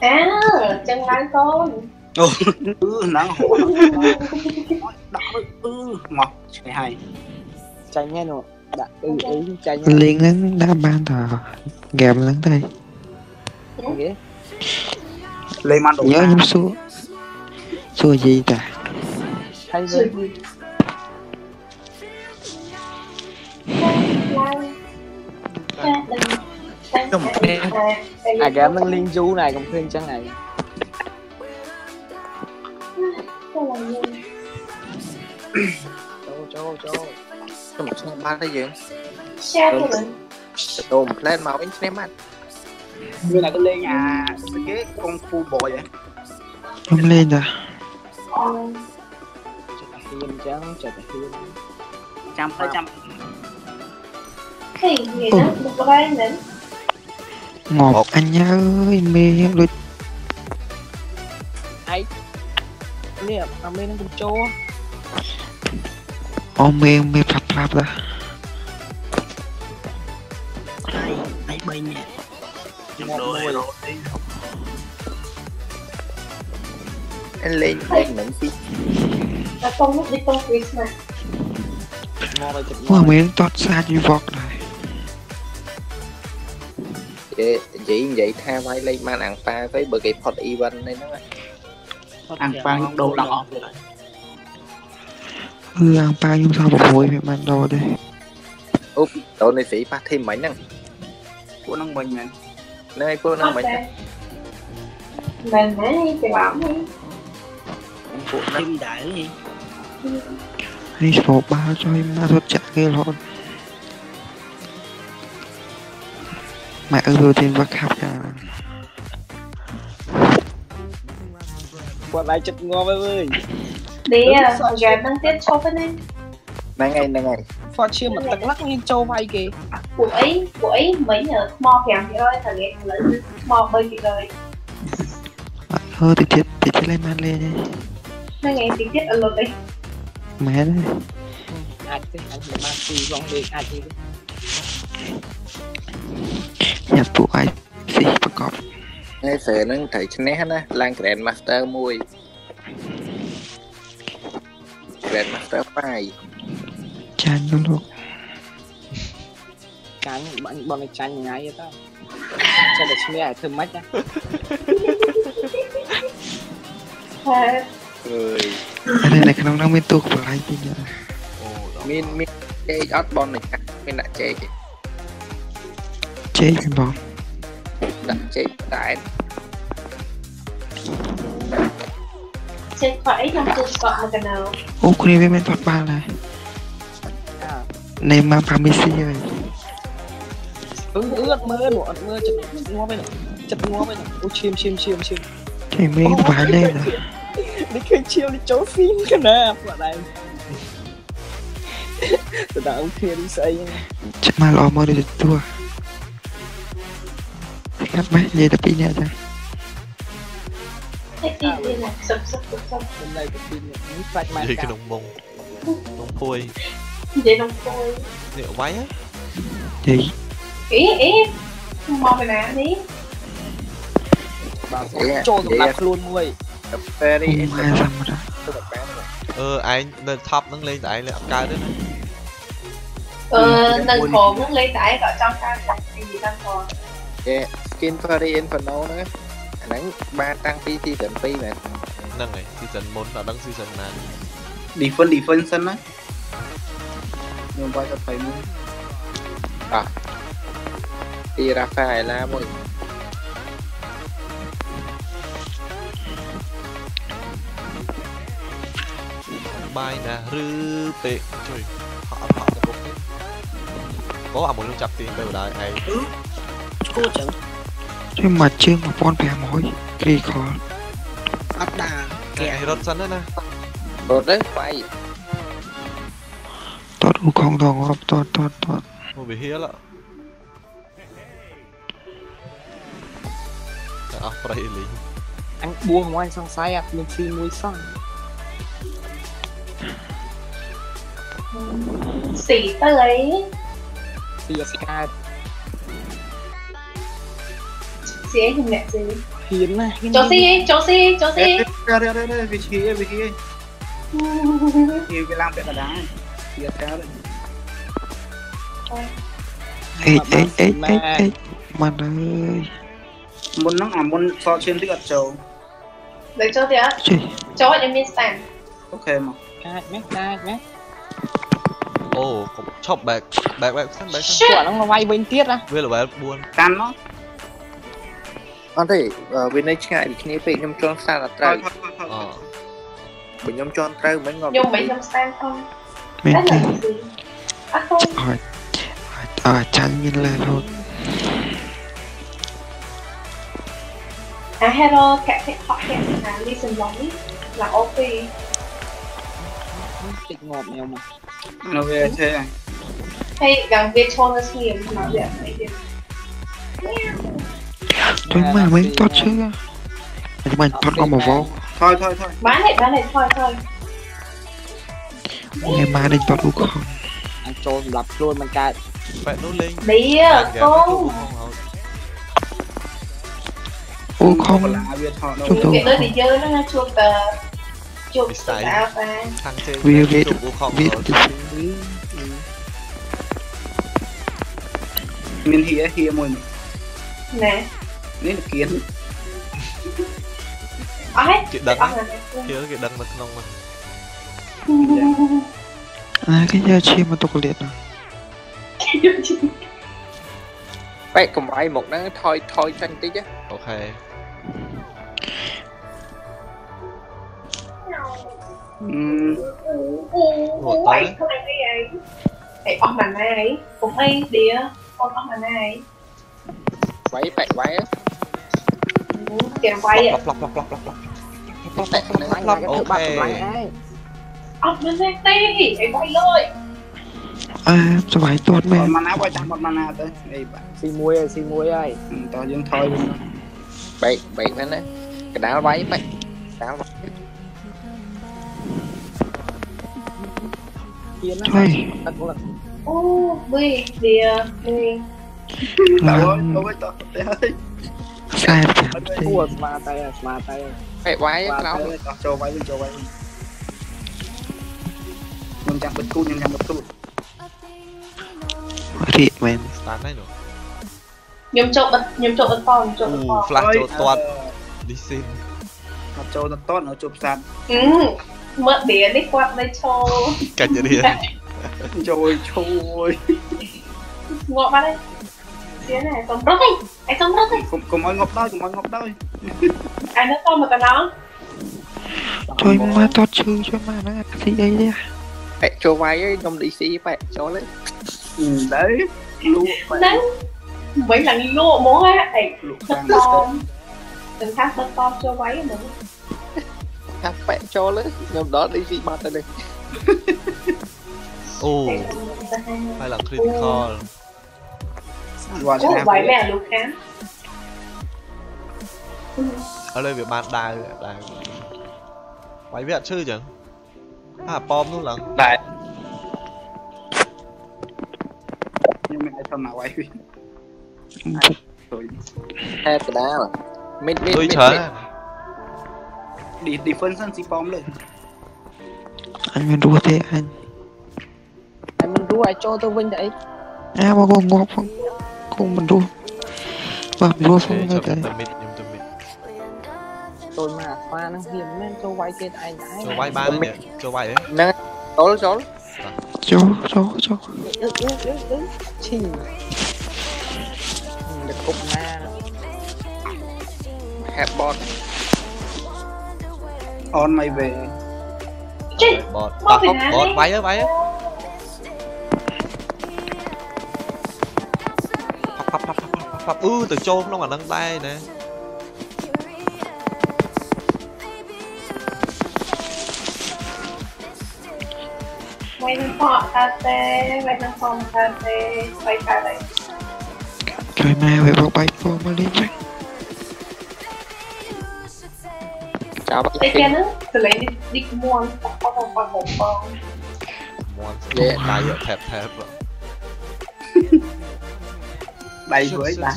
À, chân lan con. Ừ nắng hổ. Đỏ ừ ngọt cái hay. Chanh nghe nè Đã ừ ừ chanh. Nghe liên đến đá ban thờ. Gèm lên đây. Lên màn đồ nhớ nhắm xua. Xua gì ta? Hay Rồi vậy Lan Đúng rồi. À du này cũng khuyên chân này Châu châu châu Cái một xe ba đấy gì Cha thôi mình. Đồ một lên màu bánh ném mắt như là cái lên nhà cái con phu bò vậy. Không lên à Ờ, Chật hiên trắng chật hiên trăm trăm. Cái gì đó, một cái nữa ngọt anh nhá ơi mê đôi Hay Nè, tao mê nó cũng châu ô mê mê phạp phạp ra. Đây đây bay nhẹ Một mùi. Anh lên lên nướng xí Là con lúc đi con Chris mà rồi ngon mê tót xa như vọt Vậy vậy vậy tha vai lên mang ăn pha với bờ cái pot event này nó ăn pan đồ đỏ. ừ ăn ba nhưng sao một hồi mẹ mang đồ đây úp đồ này sĩ phát thêm mấy năng. Của năng bình này. Nơi cô nó mấy năng Mình hãy chạy bỏng đi. Nó thêm đại gì đi số ba cho em ma thuật chạy cái lộn mẹ ưu tiên bắt học cho quả lại chật ngon với ơi. Đi à con gái tiết cho cái anh này ngày này ngày pha chưa mà tắc lắc như châu vay kì à, của ấy của ấy mấy nhờ? Mò kèm thì ơi thằng ấy lấy mò bơi kì rồi. Thôi thì chết thì chết lên man lên đi. Này ngày thì chết ở lột đi. Mẹ đấy ai thế? Anh là ma si vong đi ai thế ញ៉ាំពួកអាចស៊ីប្រកបហើយសើនឹងត្រូវឈ្នះណាឡើង Grand Master មួយ Grand Master 5ចាញ់លោកចាញ់បងបងចាញ់ថ្ងៃទៅចេះតែឈ្នះឲ្យធ្វើម៉េចណាហើយអើយនៅក្នុងនោះមានទូកបន្លាយទីណាអូមានមានចេកអត់បងចាញ់មានដាក់ចេកទេ ចេកបងដាក់ចេកផ្តែតចេកខ្វះអីចាំទូកក់មកទៅអូគ្រាវាមិនប៉ះបានដែរនៃមកប៉ាមីស៊ីហើយអឺអឺអត់មើលអត់មើលចិត្តងប់ឯងចិត្តងប់ឯងអូឈាមឈាមឈាមឈាមចេកមានបានទេនេះឃើញឈាមនេះចូលស៊ីនកណាពួកដែរទៅដល់ធៀនស្អីឆ្មាល្អមកទៅទួ Max về tập pin nha sao? Hôm nay tập pin muốn fight Max Gì cái đồng mông Đồng phôi. Vậy đồng phôi. Liệu váy á. Gì? Ý, ý. Mò mày mà đi. Bà sẽ trôn một lạc luôn mười Tập phe đi em sẽ tập phe Ờ, anh nâng top nâng lên tại anh lên cao đấy Ờ, nâng khổ nâng lên tại anh ở trong cao Làm gì nâng khổ Yeah. Skin ferry inferno nữa anh ấy ba tăng pi season pi mà ហ្នឹងហើយ season មុនដល់ដឹង season ណា defend defend សិនណាខ្ញុំបាយអត់ទៅមួយ pi rafaela មួយបាយណាឬពេកជួយហក់អត់ហក់ទៅពុកទេអូអាមួយនោះចាប់ទាញទៅបណ្ដោយឯងឈួចឹង ជួយមកជើង1500គ្រីខលអត់ដាគេឯងរត់សិនទៅណា rồi đấy quay តតឧខងដងអបតតតតមកវាហៀលតែអស់ប្រៃលីងអញបួសមកអញសង្ស័យអាគ្មានស៊ីមួយសោះ xỉ tới lấy ពីអត់កើត xỉ ấy hình mẹ gì ហ៊ានណាហ៊ាន ចូលស៊ីចូលស៊ីចូលស៊ី រ៉េរ៉េរ៉េវិជាវិជាគេគេឡើងពាក់កណ្ដាលវាថា អេកអេកអេកអេកអេកមកអើយ មុនហ្នឹងអាមុនសតឈាមតិចអត់ចូល ដល់ចូលទៀត ចេះ ចូលឲ្យមាន stand អូខេមក កាចណាកាចណា អូកុំឈប់ back back back សិន back សិន Shit ពួកហ្នឹងមកវាយវិញទៀតណា វា level 4 កាន់មក អត់ទេវានៅឆ្ងាយពីគ្នាពេកខ្ញុំជន់សារតែ ថ ត្រូវ យថយថយថយ អ បើខ្ញុំជន់ត្រូវមិនងាប់ ខ្ញុំមិនខ្ញុំ stand ផង មាន តែ ទេ ឡើងស៊ីអត់thôi អត់អត់ចាញ់មានលើរត់ អា hero កាក់កាក់ហក់កាក់អាលីសំឡងនេះឡើង OP តិចងាប់ខ្ញុំមក នៅវាទេ ហើយយ៉ាងវាឈ Thôi mày mình tốt chứ Nhưng mà thoát con một vô Thôi thôi thôi. Bán này bán này thôi thôi. Ngày mai đánh u con. Anh trôn lập luôn bằng cái Vậy nút lên Đi à không? Ô không Chúng tôi Cái ờ, đi chơi nó chuột Chuột sao ta Vì biết Biết Mình hiểu hiểu mình Nè. នេះលគៀនអស់ហើយគេដឹងគេគេដឹងនៅក្នុងហ្នឹងអាគេយកឈីមកទុកលៀតបែកកំអៃមកហ្នឹងថយថយចាញ់តិចអូខេអូអីខ្លួនអីអីអស់មិនណាអីពុំអីឌីអស់អស់មិនណាអីវ៉ៃបែកវ៉ៃ kìa quay vậy lọc lọc lọc lọc lọc lọc. Lọc lọc ok. ốc nó sẽ tê em quay rồi À, sao vậy tuột mẹ Một mana quay chẳng một mana tới Đây bạn. Xin muối ơi, xin muối ơi Ừ, to dương thôi Bậy, bậy lên đấy Cái đá váy bậy. Đá váy Kiến á Thật cũng là Ô, bê, bê, bê. Tao ơi, tao ơi, tao ơi five times. Towards Mataya, Mataya. Wait, why is now? Cho why win, cho. Mình chạm bật tu, nhưng chẳng bật tu. Rị men. Start này rồi. Nhóm trộm bật, nhóm trộm bật phòng, trộm bật phòng. Flash cho toàn. Đi xin. Nó cho nó tốt, nó chụp sàn. Ừ. Mất đĩa đi quạt lấy cho. Cảnh gì đi. Trời ơi, trời ơi. Ngọ bắt đấy. Phía này sống rất đi Anh sống rất đi Cùng, cùng ngọc đôi, cùng anh ngọc đôi. À nó xong mà tao nó Trời mà to chưa cho mà nó gì đây đấy à? Phải cho vay ấy, trong DC phải cho lấy. Ừ đấy Lụa phải Đấy Vậy là lụa muốn á Ê, bất con Đừng khác bất to cho váy nữa. Khác phải cho lấy Nhóm đó DC ba tao đây Ồ Phải là critical you are oh, why may I look ở đây việc bạn đài đài quái viện chứ chẳng à bom luôn lắm. Đài. Nhưng mà sao mà quái viện hai cái đá mà. Mid mid tôi chờ đi đi phân sân xí bom lên. Anh mình đua thế anh. Anh mình đua ai cho tôi vinh đấy? Em mà còn ngọc không? không mình đua. Vâng, Và mình đua không được đấy Tôi mà pha nó hiểm nên tôi quay kia ai nhảy Tôi quay ba đấy Tôi quay đấy. Nè Tố tố Tố tố tố Chì. Được cục na Hẹp bọt. On mày về. Bọt. Bọt Bọt Bọt bay á bay á ប់ផាប់ផាប់ផាប់អឺទៅចូលក្នុងអាហ្នឹងដែរណាវាយនឹងផកកើតទេវាយនឹងផកកើតទេវាយកើតទេជួយមកវាបោកបែកពោមកលេងវិញចាប់តែគេហ្នឹងសលេងឌីកមួនប៉ប៉ប៉ប៉ប៉ប៉មាន់ដៃយកថែប 3ព្រួយបាទ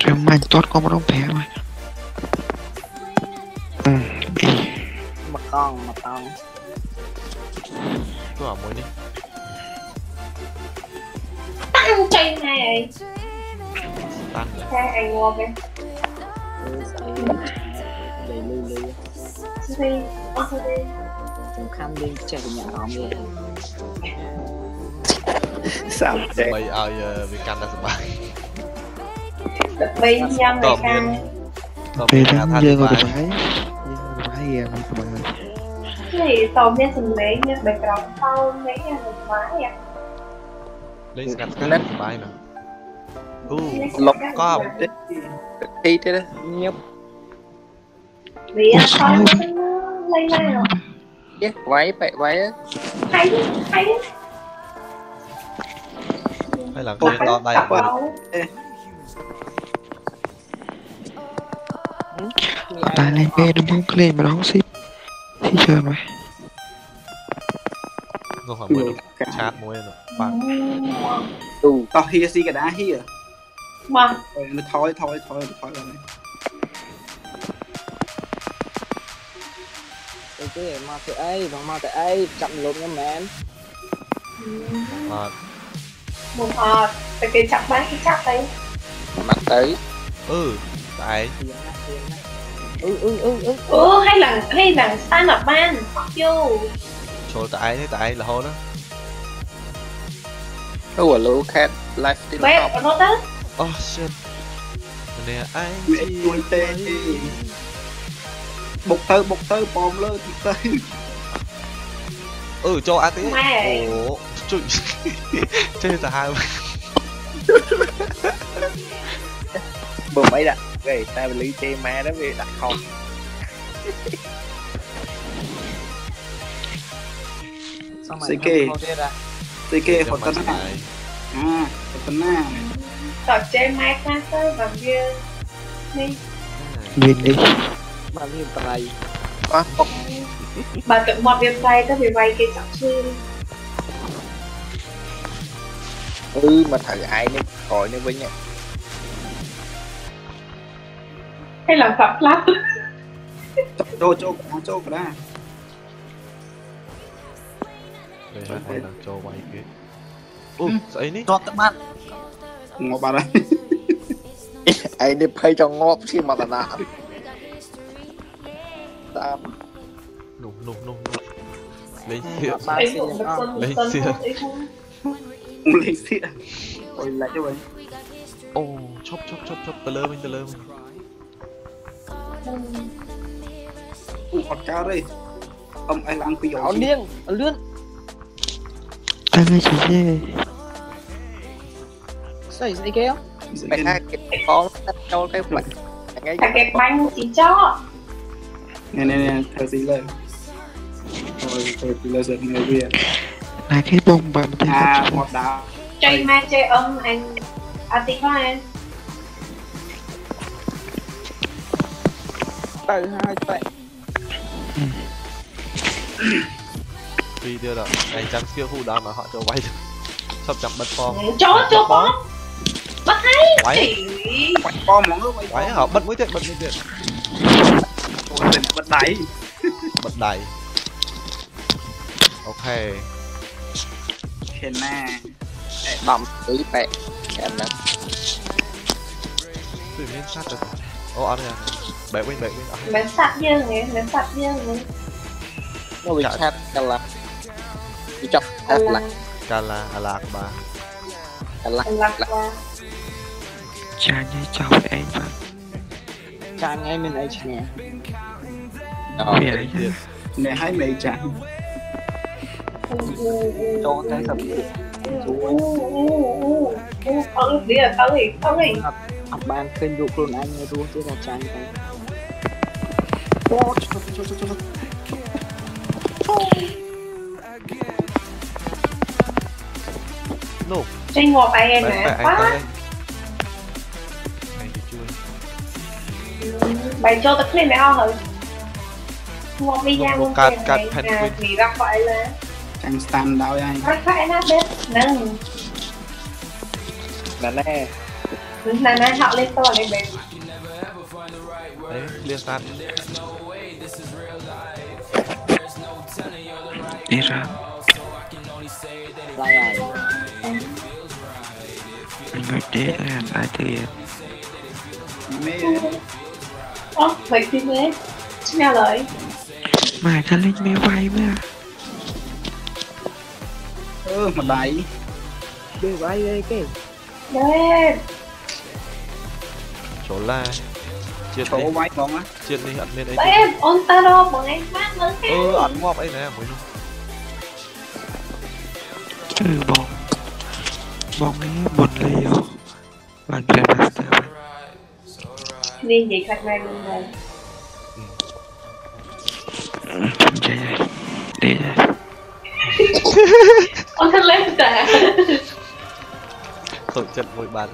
ត្រឹមមិនទាត់ក៏មិនរង5ហើយមកកង់មកកង់ទោះមួយនេះតាំងចៃណែអីតាំងតែអីងប់ទេលេលឺលឺស្រីអស់ទេសំខាន់លេងចេះវិញ្ញាណអារម្មណ៍ទេ សាប់ចេះ bây ai vì can ra sân bay Được bây nhâm này Tóm ca miên Tóm Về miên thắng than dương sân rồi bay được máy Dương rồi được máy kìa, mấy cái bạn Thì tôm nha sừng lấy nha Bạch rộng sau mấy nha một má vậy lên scan scan sân bay nè u Lộc có không? ទីទៀត ញឹប Vì Ủa, con sao? nó lây lan rồi យេវាយបែកវាយ Hay hay hay là cái to tay tay lên bê đúng không? Cái lên mà nó không ship thị trường mà không phải mười chat mối rồi bằng đủ tao here gì cả đã here. Vâng. Mà nó thôi thôi thôi thôi rồi. Này cái mà thì ấy mà thì ấy chậm lộn nha mẹ em một hòn phải cái chặt bắn cái chắc đấy bắn đấy ừ tại ừ ừ ừ ừ ừ hay là hay là sai mặt ban fuck you trời tại thế tại là hô đó Oh, hello, cat. Life still Wait, up. another? Oh, shit. Nè, ai Mẹ tôi tê. Bục tơ, bục tơ, bòm lơ, thịt tơ. Ừ, cho A tí. Ủa. 追追 cả hai vừa mới đặt rồi tao lý chê ma đó vì đặt không xong rồi CK phần tân à phần tân à tỏ chê ma khác tới và bia đi. Nhìn đi. Mà nhìn tay bà cực một việc tay tới vì vay kia chẳng xuyên ừ mà thử ai nên khỏi nên với nhau. Hay làm sập lát. Chô chô cả chô cả đây. Là đây là cho quay kia. Ô sao ini cho tấm ăn ngọt bà đây ai đi pay cho ngọt khi mà là nạ tam nụ nụ nụ nụ. Lên xe lên xe Malaysia Ôi lại cho mình. Ồ, oh, chop chop chop chop, tờ lơ mình, tờ lơ mình. Ủa, hot cá đây. Ông ai là ăn phi dầu Áo điên, áo lươn. Ai ngay chỉ dê. Sao vậy kia Bạn hai cái khó, cho cái mặt Cái ừ. cái bánh chỉ cho Nè nè nè, thờ gì lời Thôi, thờ gì lời giật người kia là cái bông bạn thấy à, một đá chơi ma chơi âm anh à tiếng không anh từ hai tệ vì đưa đó anh chẳng siêu hụ đó mà họ cho quay sắp chậm bật form. Chó cho bom bật hay quay quay bom mọi quay quay họ bật mũi tiền bật mũi tiền bật đáy bật đáy ok trên na bầm tí bẹ. Em đó tự nhiên sát được. Ô ăn rồi. Bẹ quên bẹ quên mến sát dương nhỉ mến sát dương nhỉ nó bị sát cả là bị chọc sát là cả là à lạc bà cả là lạc bà cha nhai cháu với anh và cha nhai mình ấy chứ nhỉ Nè hay mày chẳng cho cái sập không biết là không gì không gì học ban kênh dụ cường anh luôn chứ là chán cái Oh, cho cho cho cho cho. No. Trên ngọt bài em nè, quá. Bài cho tất nhiên mẹ ao rồi. Ngọt đi ra luôn. Cắt cắt thành ra gọi là កាន់ stand ដោយហើយអត់ខែណាទេហ្នឹងណែណែណែណែហក់លេខតលេខបេលៀស stand អេរ៉ាឡាយហើយមិនទេអានអាចទេមេអូ vậy thì mẹ Mẹ là lời. Mày thằng Linh mẹ vay mà. អឺម្ដាយយើងវាយអីគេមែនចូលឡាជាតិនេះវាយហ្មងណាជាតិនេះអត់មានអីទេអូនតារោបងឯងបានមើលគេអឺអត់ងាប់អីណាមួយនោះជឺបងបងឯងបុនលីយោបានប្រាប់ស្តាប់នេះនិយាយខាត់ម៉ែមិនដែរចាំចេះទេ Ôn ta lên tệ khởi chất mùi bàn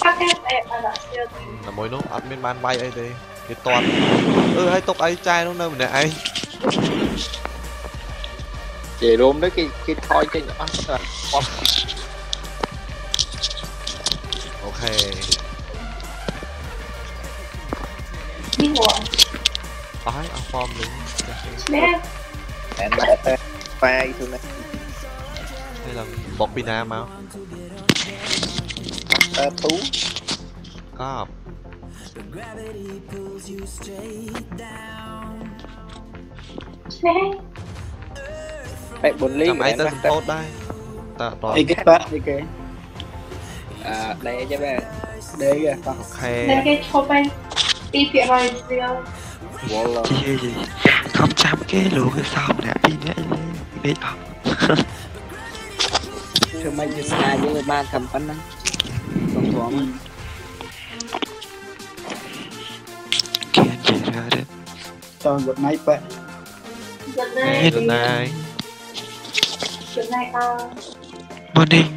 Phát cái em là đã siêu là mùi nó admin ban bay ấy đây cái toàn ơ hay tộc ấy trai nó đâu mà nè ấy về luôn đấy cái cái thôi cái nhỏ. Con ok. Đi ngồi ấy à form lính Nè mẹ mẹ ta pha thường này hay là bột pina mà. À, thú. Có bạn bốn ly mấy tên tốt đây ta. Toàn đi cái bát đi kìa. À đây cho bạn đây kìa ok. Đây cái chụp anh đi tiệm rồi Wow. Chị gì? Không chăm cái lượng cái sao mà đã đi nữa ពេកអស់ធ្វើម៉េចវាស្នាយើងឲ្យបានតែប៉ុណ្ណឹងសំផងគេជារ៉េតង good night ប៉ា good night good night good night all morning